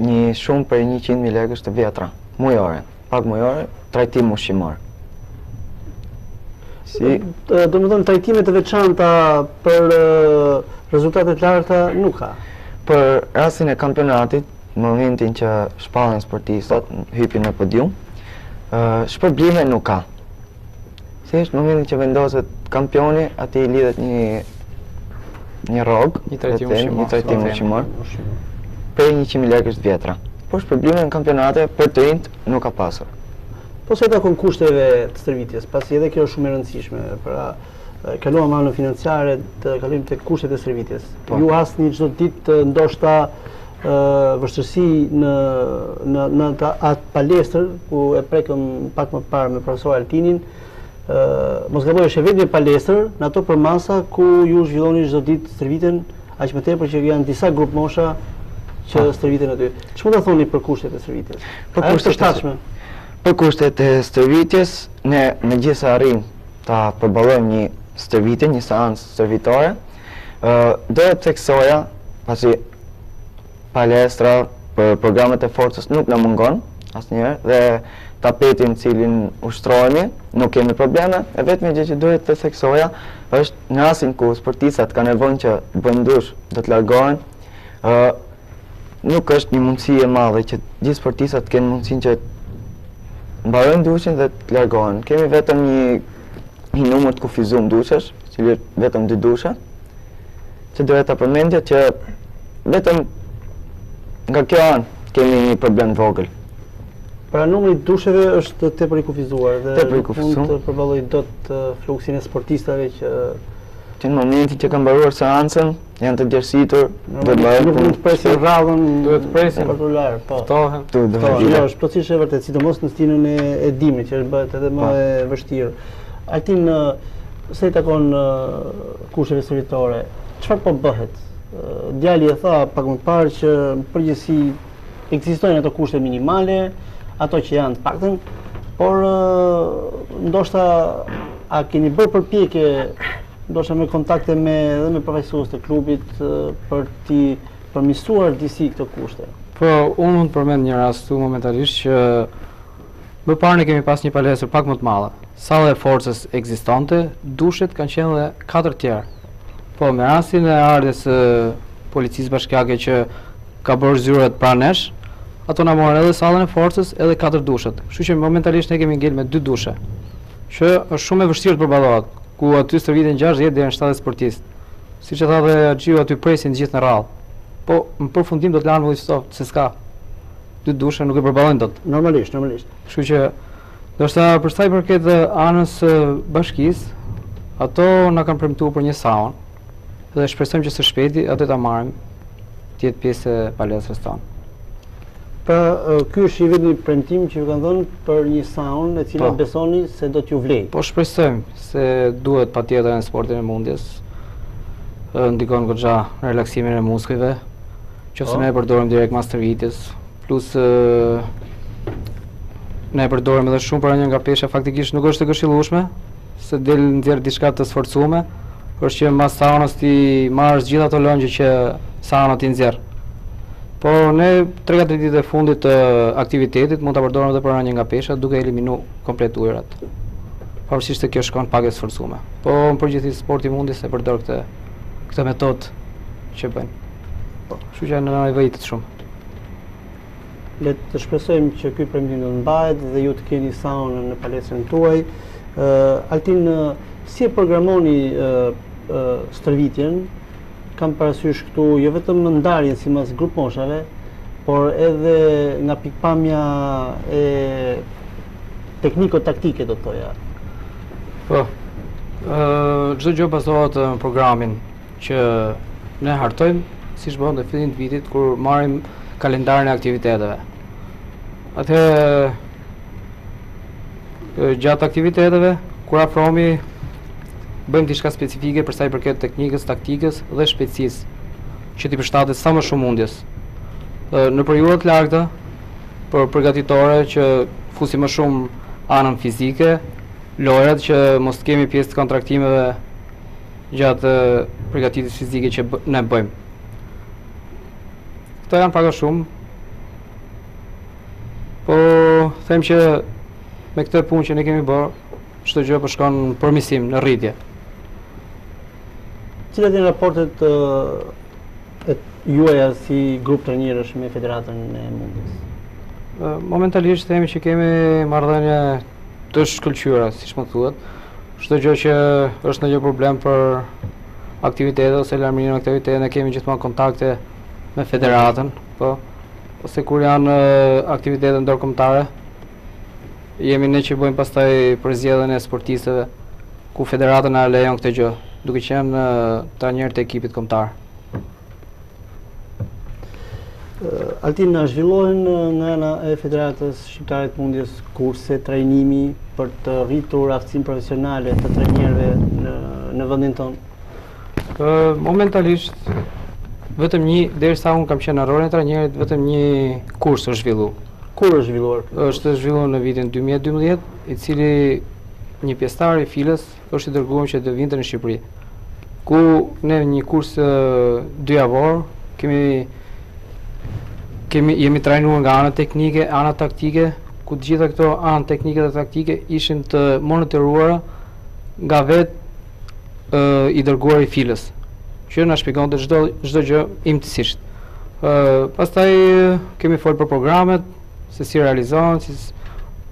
një shumë prej 100.000 lekësh të vjetra, mujore, pra mujore, trajtim ushqimor. Si... Domethënë, trajtime të veçanta për rezultate të larta nuk ka. Për rasin e kampionatit, në momentin që shpallen sportistat, hypin në podium, shpërblime nuk ka. Thjesht në momentin që vendoset kampioni, atij i lidhet një një rrogë, një trajtim ushqimor, një trajtim ushqimor. Prej 100.000 lekësh të vjetra. Por shpërblime në kampionate për të rinjtë nuk ka pasur. Po sa i takon kushteve të stërvitjes, pasi edhe kjo është shumë e rëndësishme, pra kaluam anën financiare të kalojmë te kushtet e stërvitjes. Po. Ju hasni çdo ditë ndoshta vështirësi në në në atë palestër ku e prekëm pak më parë me profesor Altinin, ë mos gaboj është e vetmja palestër në ato përmasa ku ju zhvilloni çdo ditë stërvitjen, aq më tepër që janë disa grupmosha që ah. stërviten aty. Ç'mund ta thoni për kushtet e stërvitjes? Për kushtet e shtatshme. Për kushtet e stërvitjes ne megjithëse arrijmë ta përballojmë një stërvitje, një seancë stërvitore, ë do të theksoja pasi palestra për programet e forcës nuk na mungon asnjëherë dhe tapeti në të cilin ushtrohemi nuk kemi probleme e vetmja gjë që do të theksoja është në rastin ku sportisat kanë nevojën që të bëjnë dush dhe të largohen nuk është një mundësi e madhe që gjithë sportisat të kenë mundësinë që të mbarojnë dushin dhe të largohen kemi vetëm një një numër të kufizum dushesh që janë vetëm dy dushe Do doja ta përmendja që vetëm nga kjo anë kemi një problem të vogël. Pra numri i dusheve është tepër i kufizuar dhe... Tepër i kufizuar. Nuk e përballon dot fluksin e sportistëve që që në momentin që kanë mbaruar seancën janë të djersitur, do të bëjë nuk mund të presin radhën, duhet të presin për t'u larë, po. Ftohen. Do të thotë, jo, është plotësisht e vërtetë, sidomos në stinën e e dimrit që është bëhet edhe më po. e vështirë. Altin, sa i takon kushteve stërvitore. Çfarë po bëhet? Djali e tha pak më parë që në përgjithësi ekzistojnë ato kushte minimale, ato që janë të paktën, por ndoshta a keni bërë përpjekje ndoshta me kontakte me dhe me përfaqësues të klubit për t'i përmirësuar disi këto kushte. Po, unë mund të përmend një rast këtu momentalisht që Më parë ne kemi pas një palestër pak më të madhe. Salla e forcës ekzistonte, dushet kanë qenë dhe katër tjerë. Po, me rastin e ardhjes së policisë bashkiake që ka bërë zyrat pranë nesh, ato na morën edhe sallën e forcës edhe katër dushet. Kështu që momentalisht ne kemi ngel me dy dushe. Që është shumë e vështirë të përballohet, ku aty stërviten 60 deri në 70 sportistë. Siç e tha dhe Xhiu aty presin të gjithë në radhë. Po, në përfundim do të lahen vëllai se s'ka. dy dushe nuk e përballojnë dot. Normalisht, normalisht. Kështu që ndoshta për sa i përket anës së bashkisë, ato na kanë premtuar për një saunë dhe shpresojmë që së shpejti atë ta marrim të jetë pjesë e palestrës tonë. Pra, ky është i vetmi premtim që ju kanë dhënë për një saunë e cila po. besoni se do t'ju vlejë. Po shpresojmë se duhet patjetër në sportin e mundjes. Ndikon goxha në relaksimin e muskujve, Qoftë se ne e përdorim direkt mas stërvitjes, plus ne e përdorim edhe shumë për rënie nga pesha, faktikisht nuk është e këshilushme, se del nxjerr diçka të sforcume, është që mas saunës t'i marrë gjitha ato lëngje që sauna t'i nxjerr. Po ne 3-4 ditët e fundit të aktivitetit mund ta përdorim edhe për rënie nga pesha duke eliminu komplet ujrat. Pavarësisht se kjo shkon pak e sforcume. Po në përgjithësi sporti i mundjes e përdor këtë këtë metodë që bëjnë. Po, kështu që na nevojitet shumë. Le të shpresojmë që ky premtim do të mbahet dhe ju të keni saunën në palestrën tuaj. Uh, Altin, uh, si e programoni uh, uh, stërvitjen? Kam parasysh këtu jo vetëm në ndarjen simas grupmoshave, por edhe nga pikëpamja e tekniko-taktike, do të thoja. Po, uh, çdo gjë bazohet në programin. që ne hartojmë siç bëhen në fillim të vitit kur marrim kalendarin e aktiviteteve. Atëherë gjatë aktiviteteve kur afrohemi bëjmë diçka specifike për sa i përket teknikës, taktikës dhe shpejtësisë, që t'i përshtatet sa më shumë mundjes. Në periudha të largëta, por përgatitore që fusim më shumë anën fizike, lojrat që mos të kemi pjesë të kontraktimeve gjatë përgatitjes fizike që ne bëjmë. Këto janë pak a shumë. Po them që me këtë punë që ne kemi bërë, çdo gjë po shkon në përmisim, në rritje. Cilat janë raportet e juaja si grup trajnerësh me Federatën e Mundjes? Momentalisht themi që kemi marrëdhënie të shkëlqyera, siç thuhet. Çdo gjë që është ndonjë problem për aktivitete ose larmërinë aktivitete ne kemi gjithmonë kontakte me federatën, po ose kur janë aktivitete ndërkombëtare jemi ne që bëjmë pastaj përzgjedhjen e sportistëve ku federata na lejon këtë gjë, duke qenë trajnerë të ekipit kombëtar. Altin, a zhvillohen nga ana e Federatës Shqiptare të Mundjes kurse trajnimi për të rritur aftësimin profesional të trajnerëve në në vendin tonë? Ë momentalisht vetëm një derisa un kam qenë në rolin e trajnerit, vetëm një kurs është zhvilluar. Kur është zhvilluar? Është zhvilluar në vitin 2012, i cili një pjesëtar i Filës është i dërguem që të vinte në Shqipëri. Ku në një kurs dyjavor kemi kemi jemi trajnuar nga ana teknike, ana taktike, ku të gjitha këto anë teknike dhe taktike ishin të monitoruara nga vetë ë i dërguari i Filës, që na shpjegonte çdo çdo gjë imtësisht. ë pastaj kemi fol për programet, se si realizohen, si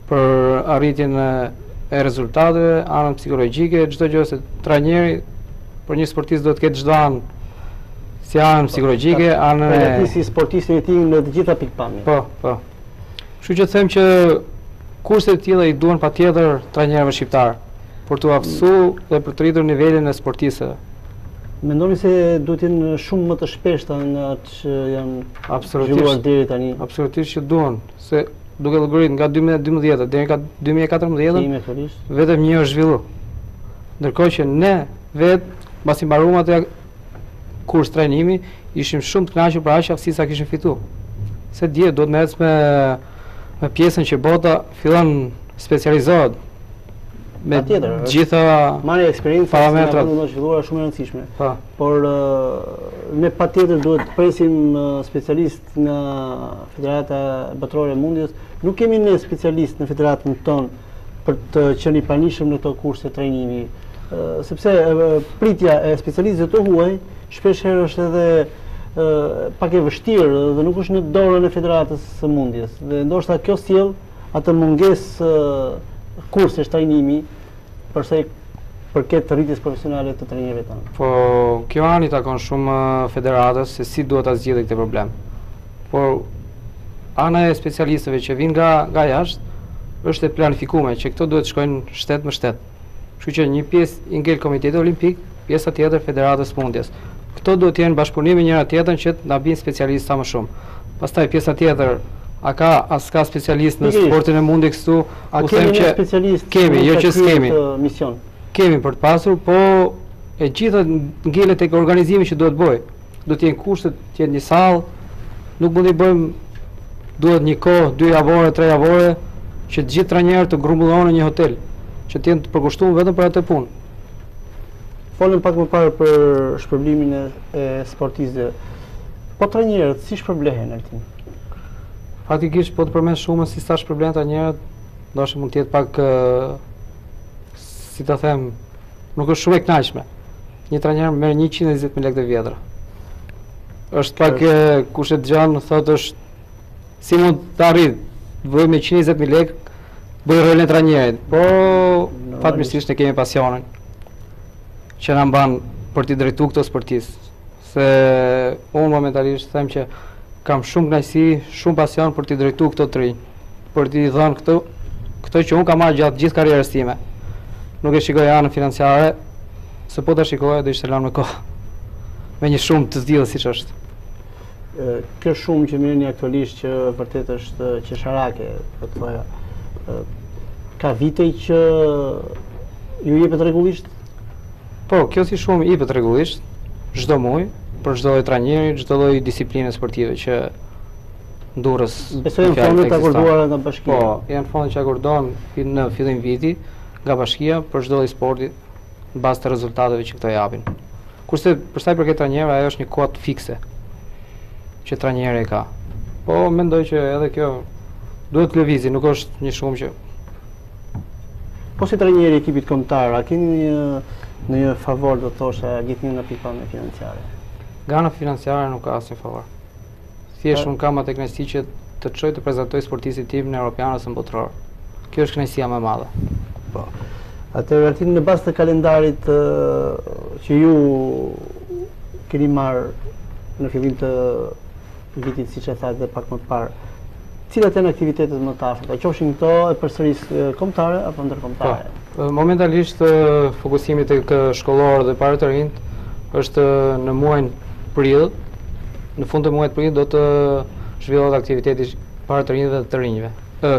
për arritjen e rezultateve, anën psikologjike, çdo gjë se trajneri për një sportist duhet të ketë çdo anë si anën po, psikologjike, anën e ti si sportistin e ti në të gjitha pikpamjet. Po, po. Kështu që them që kurse të tilla i duhen patjetër trajnerëve shqiptarë për t'u aftësu dhe për të rritur nivelin e sportistëve. Mendoni se duhet të jenë shumë më të shpeshta nga që janë absolutisht deri tani. Absolutisht që duhen se duke llogarit nga 2012 deri në 2014 vetëm një është zhvillu. Ndërkohë që ne vetë pasi mbaruam atë kurs trajnimi, ishim shumë të kënaqur për aq aftësi sa kishim fitu. Se dhe do të ecë me me pjesën që bota fillon specializohet me tjetër, gjitha marrë eksperiencë parametrat. Atë do të zhvilluar shumë e rëndësishme. Po. Por ne patjetër duhet të presim specialistë nga Federata Botërore e Mundjes. Nuk kemi ne specialistë në federatën tonë për të qenë i pranishëm në këto kurse trajnimi. Sepse pritja e specialistëve të huaj shpesh herë është edhe pak e vështirë dhe nuk është në dorën e Federatës së Mundjes. Dhe ndoshta kjo sjell atë mungesë kursesh trajnimi Për sa i përket rritjes profesionale të trajnerëve tanë? Po, kjo anë i takon shumë federatës se si duhet ta zgjidhë këtë problem. Por ana e specialistëve që vijnë nga nga jashtë është e planifikume që këto duhet të shkojnë shtet më shtet. Kështu që një pjesë i ngel Komitetit Olimpik, pjesa tjetër federatës së mundjes. Këto duhet të jenë bashkëpunim me njëra tjetrën që të na bijnë specialistë sa më shumë. Pastaj pjesa tjetër A ka a s'ka specialistë në sportin e mundjes këtu? A kemi ne specialistë? Kemi, jo që s'kemi. Kemi për të pasur, po e gjitha ngelet tek organizimi që duhet bërë. duhet të jenë kushtet, të jetë një sallë. Nuk mund t'i bëjmë duhet një kohë, dy javore, tre javore që të gjithë trajnerët të grumbullohen në një hotel, që të jenë të përkushtuar vetëm për atë punë. Folëm pak më parë për shpërblimin e, e sportistëve. Po trajnerët si shpërblehen aty? Faktikisht po të përmend shumën si sa shpërblehen trajnerët, ndoshta mund të jetë pak si ta them, nuk është shumë e kënaqshme. Një trajner merr 120 mijë lekë të vjetra. Është pak kush e dëgjon thotë është si mund të arrijë të bëjë me 120 mijë lekë të bëjë rolin e trajnerit, po fatmirësisht ne kemi pasionin që na mban për t'i drejtu këto sportistë. Se unë momentalisht them që kam shumë kënaqësi, shumë pasion për t'i drejtu këto të rinj. për t'i dhënë këto, këto që unë kam marrë gjatë gjithë karrierës time. Nuk e shikoj anën financiare, se po ta shikoje, do ishte lënë me kohë. Me një shumë të tillë, siç është. Kjo shumë që merrni aktualisht që vërtet është qesharake, do të thoja, ka vite që ju jepet rregullisht? Po, kjo si shumë jepet rregullisht, çdo muaj, për çdo lloj trajneri, çdo lloj disipline sportive që Durrës. Besoj janë fonde të akorduara nga bashkia. Po, janë fonde që akordohen në fillim viti nga bashkia për çdo lloj sporti në bazë të rezultateve që këto japin. Kurse për sa i përket trajnerëve, ajo është një kuotë fikse që trajneri e ka. Po mendoj që edhe kjo duhet të lëvizi, nuk është një shumë që Po si trajneri i ekipit kombëtar, a keni një, një favor do të thosha gjithnjë nga pikëpamja financiare? Nga ana financiare nuk ka asnjë favor. Thjesht unë kam atë kënaqësi që të çoj të prezantoj sportistin tim në Europian ose në Botëror. Kjo është kënaqësia më e madhe. Po. Atëherë Altin në bazë të kalendarit që ju keni marrë në fillim të vitit siç e thatë dhe pak më parë, Cilat janë aktivitetet më të afërta, qofshin këto e përsëris kombëtare apo ndërkombëtare? Po, momentalisht fokusimi tek shkollorët dhe para të rinjtë është në muajin prill. Në fund të muajit prill do të zhvillohet aktiviteti para të rinjve dhe të rinjve,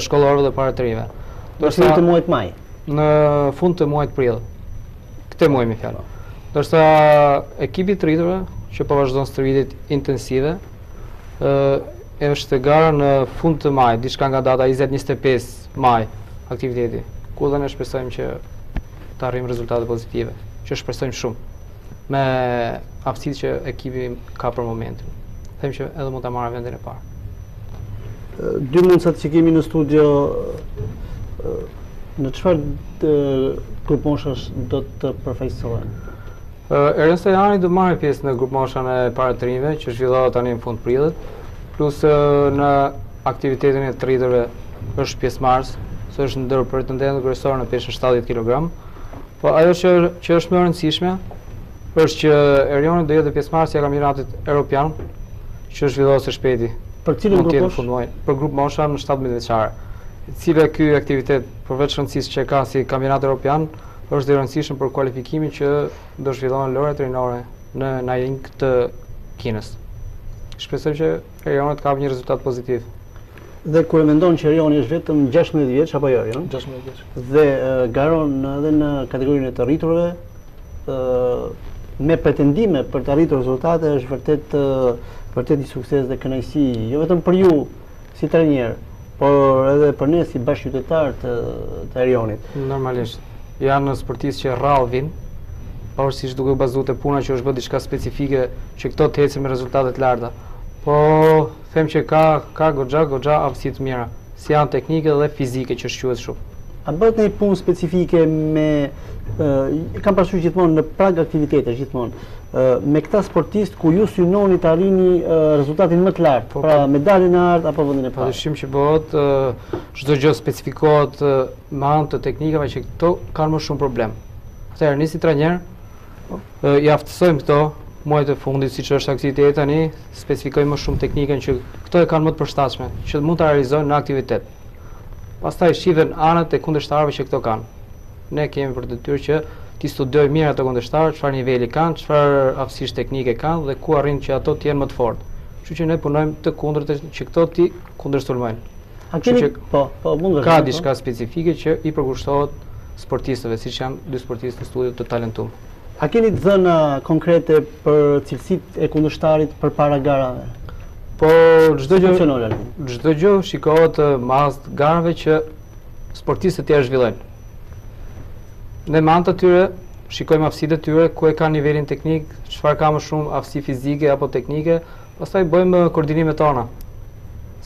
shkollorëve dhe para të rinjve. Në fund të muajit maj. Në fund të muajit prill. Këtë muaj me fjalë. Ndërsa ekipi i të rriturve që po vazhdon stërvitjet intensive, është gara në fund të maj, diçka nga data 20-25 maj aktiviteti, ku dhe ne shpresojmë që të arrijmë rezultate pozitive, që shpresojmë shumë, me aftësitë që ekipi ka për momentin. Them që edhe mund ta marrë vendin e parë. Dy mundësit që kemi në studio, në çfarë grupmoshash do të përfaqësohen? Erjon Stojani do të marrë pjesë në grupmoshën e para të rinjve që zhvillohet tani në fund prillit, plus në aktivitetin e të rriturve është pjesëmarrës, se është ndër pretendentët kryesorë në peshën 70 kilogram. Po ajo që që është më e rëndësishme është që Erioni do jetë pjesëmarrës i kampionatit europian që zhvillohet së shpejti. Për cilën grupmoshë? Për grupmoshën 17 vjeçare. I cili ky aktivitet përveç rëndësisë që ka si kampionat europian, Është i rëndësishëm për kualifikimin që do zhvillojnë lojërat trajnore në Nanjing të Kinës. Shpresoj që Erioni të kapë një rezultat pozitiv. Dhe kur e mendon që Erioni është vetëm 16 vjeç apo jo, Erion? 16 vjeç. Dhe garon edhe në kategorinë e të rriturve, me pretendime për të arritur rezultate është vërtet vërtet një sukses dhe kënaqësi jo vetëm për ju, si trajner, por edhe për ne si bashkëqytetarë të të Erionit. Normalisht. Janë në sportistë që rrallë vijnë, pavarësisht duke u bazuar te puna që është bërë diçka specifike që këto të ecin me rezultate të larta. Po them që ka ka goxha goxha aftësi të mira, si janë teknike dhe fizike që shquhet shumë. A bëhet një punë specifike me kam parasysh gjithmonë në prag aktivitetesh gjithmonë. me këta sportistë ku ju synoni të arrini rezultatin më të lartë, po, pra po. medaljen e artë apo vendin e parë? Pa dyshim që bëhet, çdo gjë specifikohet me anë të teknikave që këto kanë më shumë problem. Atëherë ne si trajnerë, po. i aftësojmë këto, muajt e fundit, siç është aktiviteti tani, specifikojmë më shumë teknikën që këto e kanë më të përshtatshme, që mund ta realizojnë në aktivitet. Pastaj shihen anët e kundërshtarëve që këto kanë. ne kemi për detyrë që t'i studiojmë mirë ato kundërshtarë, çfarë niveli kanë, çfarë aftësie teknike kanë dhe ku arrijnë që ato të jenë më të fortë. Kështu që ne punojmë të kundërt që këto t'i kundërsulmojmë. A keni që, po, po, mund të ketë, po, diçka specifike që u përkushtohet sportistëve, siç janë dy sportistë në studio të talentuar. A keni të dhëna konkrete për cilësitë e kundërshtarit përpara garave? Po, çdo gjë, çdo gjë shikohet mbas garave që sportistët e tjerë zhvillojnë. Ne me anë të tyre shikojmë aftësitë e tyre, ku e kanë nivelin teknik, çfarë ka më shumë aftësi fizike apo teknike, pastaj bëjmë koordinimet tona.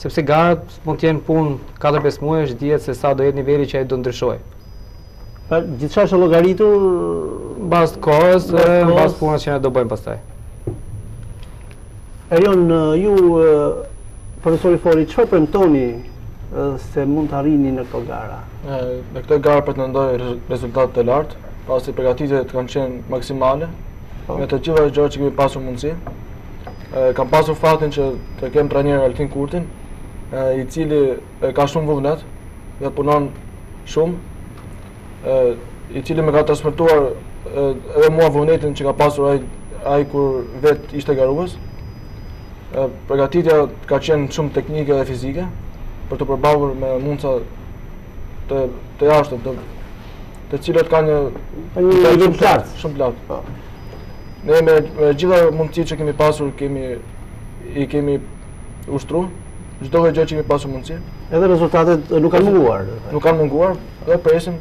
Sepse garat mund të jenë punë 4-5 muajsh, dihet se sa do jetë niveli që ai do ndryshojë. Pra gjithçka është llogaritur mbas kohës, mbas punës që ne do bëjmë pastaj. Erion, ju profesor Fori, çfarë premtoni se mund të arrini në këto gara? Në këto gara pretendoj rezultate të larta, pasi përgatitjet kanë qenë maksimale, po, me të gjitha gjërat që kemi pasur mundësi. Kam pasur fatin që të kem trajner Altin Kurtin, i cili ka shumë vullnet dhe punon shumë. i cili më ka transmetuar edhe mua vullnetin që ka pasur ai ai kur vetë ishte garues. Përgatitja ka qenë shumë teknike dhe fizike për t'u përballur me mundësa të të jashtëm, të të cilët kanë një një nivel të lartë, shumë të lartë. Po. Ne me, me gjithë mundësitë që kemi pasur, kemi i kemi ushtruar çdo gjë që kemi pasur mundësi. Edhe rezultatet nuk kanë munguar. Nuk kanë munguar, Dhe presim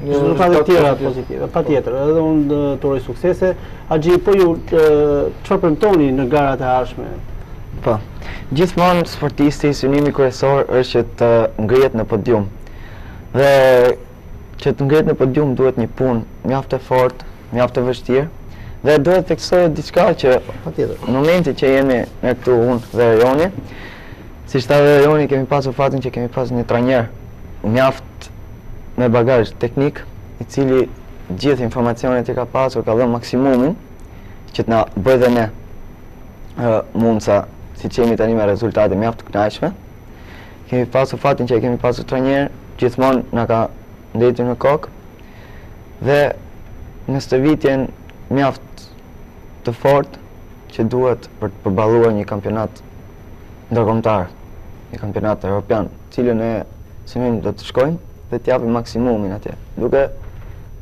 në rezultate të tjera pozitive. Patjetër, edhe unë të uroj suksese. Agji, po ju çfarë premtoni në garat e ardhshme? Po, gjithmonë sportisti, synimi kryesor është që të ngjitet në podium. Dhe që të ngjitet në podium duhet një punë mjaft e fortë, mjaft e vështirë. Dhe duhet të theksoj diçka që në momentin që jemi ne këtu unë dhe Erioni, siç e tha dhe Erioni kemi pasur fatin që kemi pasur një trajner. mjaft me bagazh teknik, i cili gjithë informacionet që ka pasur ka dhënë maksimumin që të na bëjë dhe ne ë mundësa siç jemi tani me rezultate mjaft të kënaqshme. Kemi pasur fatin që e kemi pasur trajner, gjithmonë na ka ndenjur në kokë dhe në stërvitjen mjaft të fortë që duhet për të përballuar një kampionat ndërkombëtar, një kampionat europian. cilën e synojmë do të shkojmë dhe të japim maksimumin atje, duke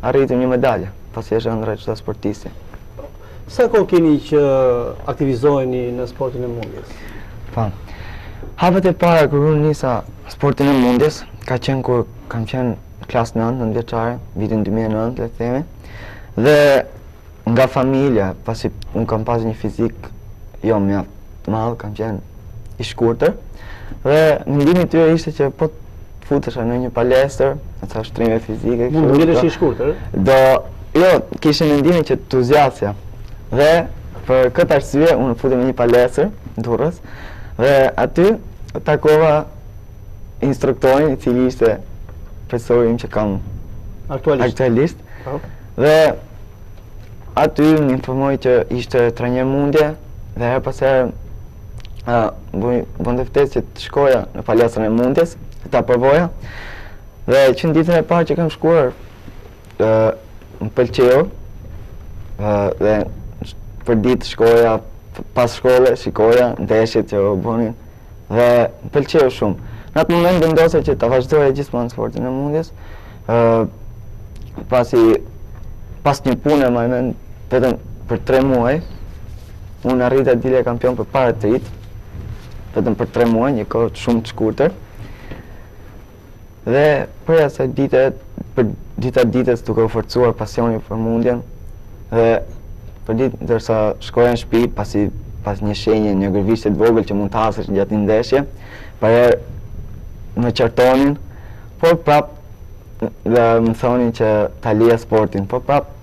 arritur një medalje, pasi është ëndrra e çdo sportisti. Sa kohë keni që aktivizoheni në sportin e mundjes? Po. Hapat e para kur unë nisa sportin e mundjes, ka qenë kur kam qenë klasë 9 në 9-vjeçare, vitin 2009 le të themi. Dhe Nga familja, pasi unë kam pas një fizik jo mjaft të madh, kam qenë i shkurtër. Dhe mendimi i tyre ishte që po të futesha në një palestër, në ushtrime fizike, kështu. Mund të jesh i shkurtër. Do, jo, kishin mendimin që të zgjasja. Dhe për këtë arsye unë futem në një palestër në Durrës dhe aty takova instruktorin i cili ishte profesori im që kam aktualisht. Aktualisht. Po. Dhe aty më informoi që ishte trajner mundje dhe herë pas herë bënte ftesë që të shkoja në palestrën e mundjes, ta provoja. Dhe që në ditën e parë që kam shkuar, më pëlqeu dhe përditë shkoja pas shkolle, shikoja, ndeshjet që u bënin, dhe më pëlqeu shumë. Në atë moment vendosa që ta vazhdoja gjithmonë sportin e mundjes. ë pasi pas një pune më mend vetëm për 3 muaj unë arrita të dilja kampion për para të rinjtë vetëm për 3 muaj, një kohë shumë të shkurtër. Dhe prej asaj dite, për dita ditës duke u forcuar pasioni për mundjen, dhe përditë ndërsa shkoja në shpi, apo pas një shenje, një gërvishtje të vogël që mund të hasësh gjatë një ndeshje, përherë më qartonin, por prap dhe më thonin që ta lija sportin, por prap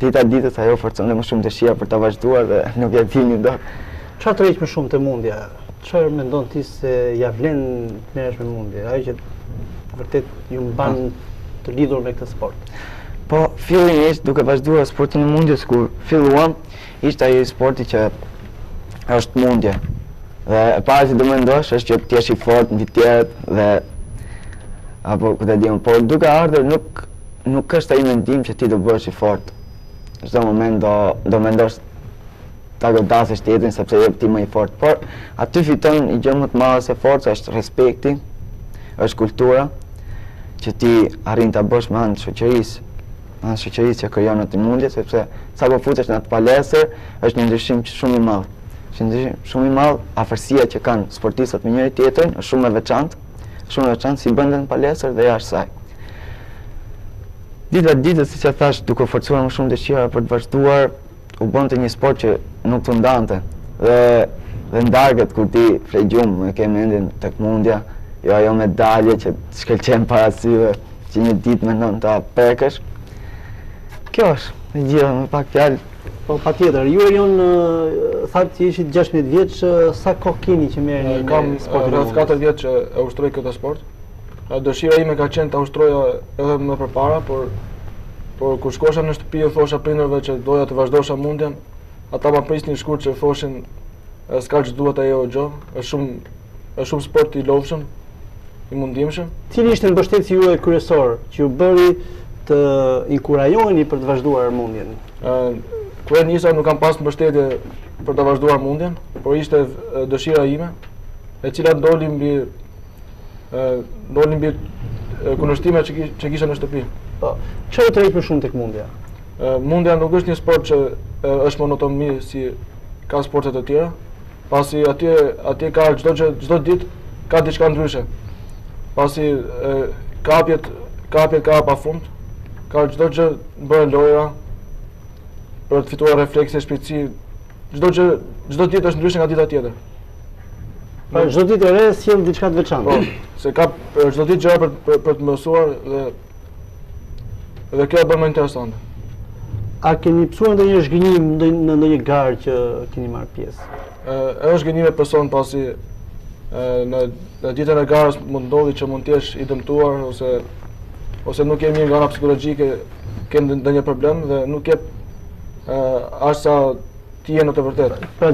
Dita ditës ajo forcohej më shumë dëshira për ta vazhduar dhe nuk e lija dot. Çfarë të tërheq më shumë te mundja? Çfarë mendon ti se ia vlen të merresh me mundje? Ajo që vërtet ju mban të lidhur me këtë sport. Po, fillimisht duke vazhduar sportin e mundjes kur filluam, ishte ai sporti që është mundje. Dhe e para që do mendosh është që ti je i fortë mbi të tjerët dhe apo ku ta di unë, por duke ardhur nuk Nuk është ai mendim që ti do bëhesh i fortë. Çdo moment do do mendosh ta godasësh tjetrin sepse je ti më i fortë, por aty fiton një gjë më të madhe se forca është respekti, është kultura që ti arrin ta bësh me anë të shoqërisë, me anë shoqërisë që krijon në mundje sepse sapo futesh në atë palestër është një ndryshim shumë i madh. Është një ndryshim shumë i madh, afërsia që kanë sportistët me njëri tjetrin është shumë e veçantë. Shumë e veçantë si brenda në palestër edhe jashtë saj. Dita ditës, siç e thash, duke u forcuar më shumë dëshira për të vazhduar, u bënte një sport që nuk të ndante. Dhe dhe nga dërgjet kur ti fle gjumë, e ke mendjen tek mundja, ajo medalje që të shkëlqen para syve, që një ditë mendon ta prekësh. Kjo është, e gjitha me pak fjalë, Po patjetër, ju Erion thatë që ishit 16 vjeç, sa kohë keni që merreni me sportin? Kam rreth 4 vjet që e ushtroj këtë sport. Dëshira ime ka qenë ta ushtroja edhe më përpara, por por kur shkosha në shtëpi u thosha prindërve që doja të vazhdosha mundjen. Ata ma prisnin shkurt që thoshin s'ka ç'të duhet ajo gjë, është shumë Shumë sport i lodhshëm, i mundimshëm. Cili ishte mbështetësi juaj kryesor që ju bëri të inkurajoheni për të vazhduar mundjen? Kur e nisa nuk kam pas mbështetje për të vazhduar mundjen, por ishte dëshira ime, e cila doli mbi doli mbi kundërshtimet që që kisha në shtëpi. Po, çfarë të tërheq më shumë tek mundja? Mundja nuk është një sport që është monotomi si ca sporte të tjera, pasi atje atje ka çdo gjë çdo ditë ka diçka ndryshe. Pasi e, kapjet kapjet ka pa fund, ka çdo gjë bëhen lojëra për të fituar reflekse, shpejtësi, çdo gjë çdo ditë është ndryshe nga dita tjetër. Pra çdo ditë e re sjell diçka të veçantë. Po, se ka çdo ditë gjëra për, për, për të mësuar dhe Dhe kjo e bën më interesante. A keni pësuar ndonjë një zhgënjim në ndonjë një garë që keni marrë pjesë? E zhgënjime pëson pasi në, në ditën e garës mund të ndodhi që mund të jesh i dëmtuar ose ose nuk je mirë nga ana psikologjike ke ndonjë problem dhe nuk jep aq sa ti je në të vërtetë. Pra,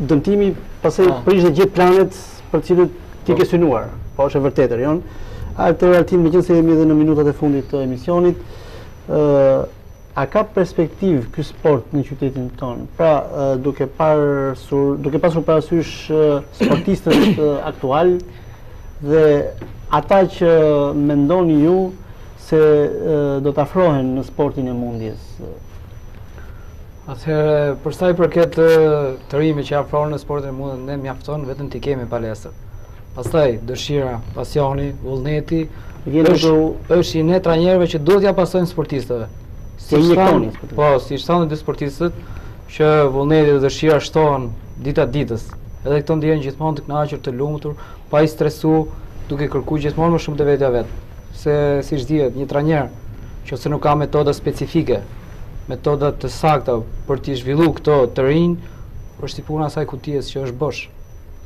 dëmtimi pastaj ah. prish dhe gjithë planet për të cilat ti ke po. synuar, po është e vërtetë Erion. Atëherë Altin, meqenëse jemi edhe në minutat e fundit të emisionit, ë a ka perspektivë ky sport në qytetin tonë? Pra, duke pasur parasysh sportistët aktualë dhe ata që mendoni ju se do të afrohen në sportin e mundjes. Atëherë, për sa i përket të të rinjve që afrohen në sportin e mundjes, ne mjafton vetëm t'i kemi në palestër. Pastaj dëshira, pasioni, vullneti vjen është është i ne trajnerëve që duhet t'ia pasojnë sportistëve. T'ia injektoni sportistët. Po, siç thanë dhe sportistët që vullneti dhe dëshira shtohen dita ditës. Edhe këta ndihen gjithmonë të kënaqur, të lumtur, pa i stresu, duke kërkuar gjithmonë më shumë te vetja vetë. Se siç dihet, një trajner që ose nuk ka metoda specifike, metoda të sakta për t'i zhvillu këto të rinj, është i puna asaj kutijes që është bosh.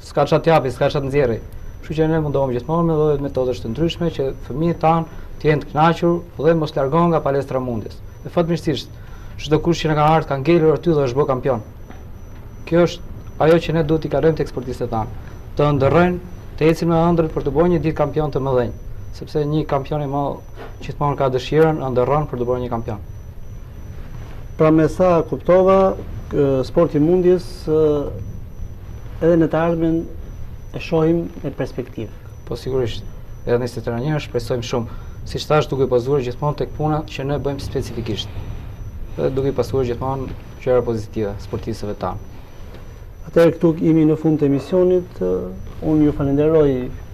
S'ka ça t'japi, s'ka ça t'nxjerri. Kshu që ne mundohemi gjithmonë me lloj metodash të ndryshme që fëmijët tanë t'jenë të kënaqur dhe mos largohen nga palestra e mundjes. E fatmirësisht, çdokush që na ka ardh, ka ngelur aty dhe është bo kampion. Kjo është ajo që ne duhet t'i kalojmë tek sportistët tanë. Të ëndërrojnë, të ecin me ëndrrën për t'u bërë një ditë kampionë të mëdhenj. Sepse një kampion i madh gjithmonë ka dëshirën, ëndërron për t'u bërë një kampion. Pra me sa kuptova, sportin e mundjes edhe në të ardhmen e shohim me perspektivë. Po sigurisht, edhe ne si trajnerë shpresojmë shumë. Siç thashë, duke u bazuar gjithmonë tek puna që ne bëjmë specifikisht. Dhe duke pasur gjithmonë gjëra pozitive sportistëve tanë. Atëherë këtu jemi në fund të emisionit. Unë ju falenderoj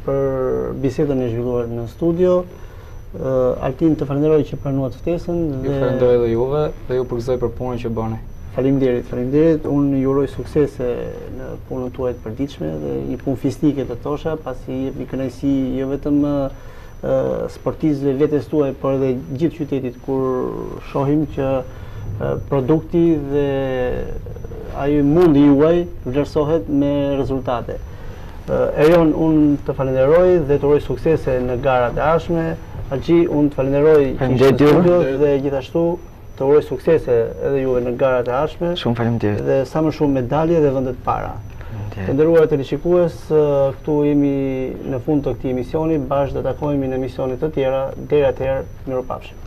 për bisedën e zhvilluar në studio. Altin të falenderoj që pranuat ftesën dhe ju falenderoj edhe juve dhe ju përgëzoj për punën që bëni. Faleminderit, faleminderit. Unë ju uroj suksese në punën tuaj të përditshme dhe një punë fisnike do thosha, pasi jepni kënaqësi jo vetëm sportistëve vetes tuaj, por edhe gjithë qytetit kur shohim që produkti dhe ai mundi juaj vlerësohet me rezultate. Erion, unë të falenderoj dhe të uroj suksese në garat e ardhshme. Axhi, unë të falenderoj që ishe në studio dhe gjithashtu Të uroj suksese edhe juve në garat e ardhshme. Shumë faleminderit. Dhe sa më shumë medalje dhe vende të para. Faleminderit. Të nderuar teleshikues, këtu jemi në fund të këtij emisioni, bashkë do të takohemi në emisione të tjera. Deri atëherë, mirupafshim.